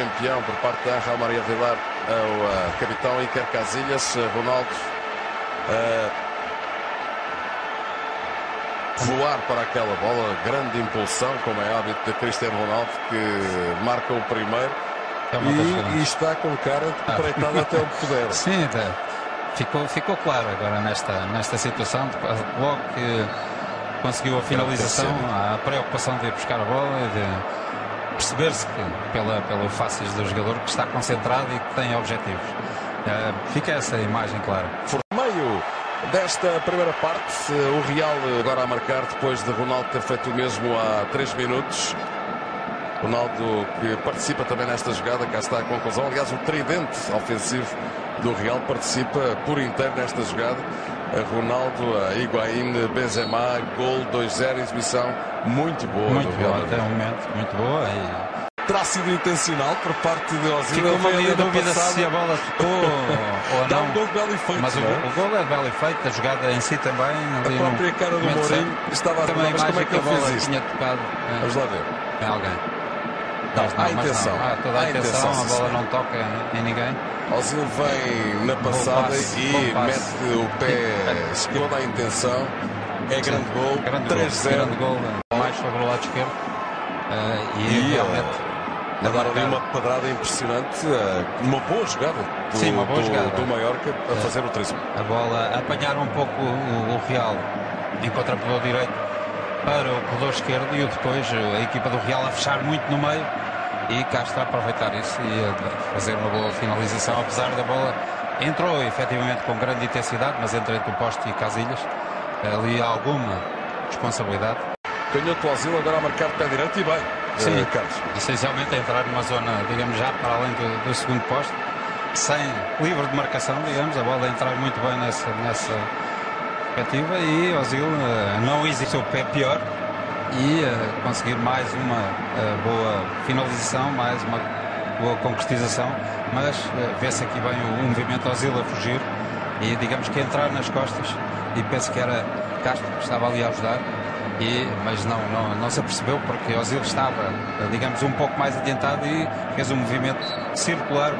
campeão por parte da Real Maria Vilar ao uh, capitão Iker Casillas, Ronaldo uh, voar para aquela bola, grande impulsão, como é hábito de Cristiano Ronaldo, que marca o primeiro É e, e está com cara de preitado até o poder. Sim, tá. ficou, ficou claro agora nesta, nesta situação. Logo que conseguiu a finalização, a preocupação de ir buscar a bola e de perceber-se pela, pelo fáceis do jogador, que está concentrado e que tem objetivos. Uh, fica essa imagem clara. Por meio desta primeira parte, o Real agora a marcar depois de Ronaldo ter feito o mesmo há 3 minutos. Ronaldo que participa também nesta jogada, cá está a conclusão. Aliás, o tridente ofensivo do Real participa por inteiro nesta jogada. A Ronaldo, a Higuaín, Benzema, gol 2-0, exibição muito boa muito. Boa, até o momento, muito boa. E... Terá sido intencional por parte de Ozil. Ficou uma meia dúvida se a bola tocou ou Dá não. um gol de belo efeito. Mas o, é? o gol é de belo efeito, a jogada em si também. A própria cara do Mourinho estava a Também mas a como é que que a bola fez isto? tinha tocado eh, Vamos lá ver. em alguém. Não, Mas há intenção. Não, há toda a Há intenção, intenção, a bola não toca em, ninguém. Ozil vem na passada passe, e mete o pé esquerdo à intenção. É grande gol. Grande gol, 3-0. grande gol, eh, mais sobre o lado esquerdo. Eh, e, E, realmente. A dar ali uma pedrada impressionante. eh, Uma boa jogada do, Sim, uma boa do, jogada. do Mallorca a fazer o 3 a bola apanhar um pouco o, o Real em contrapedor direito para o corredor esquerdo e depois a equipa do Real a fechar muito no meio e cá está a aproveitar isso e a fazer uma boa finalização, apesar da bola entrou efetivamente com grande intensidade, mas entre, entre o poste e Casilhas ali há alguma responsabilidade. Canhoto Ozil agora a marcar pé direito e bem. Sim. eh, Carlos. Essencialmente a entrar numa zona, digamos, já para além do, do segundo poste, sem livre de marcação, digamos, a bola a entrar muito bem nessa, nessa perspectiva e Ozil eh, não existe o pé pior e eh, conseguir mais uma eh, boa finalização, mais uma boa concretização, mas vê-se aqui bem o, movimento Ozil a fugir e digamos que entrar nas costas. E penso que era Castro que estava ali a ajudar e, mas não, não, não se apercebeu porque Ozil estava, digamos, um pouco mais adiantado e fez um movimento circular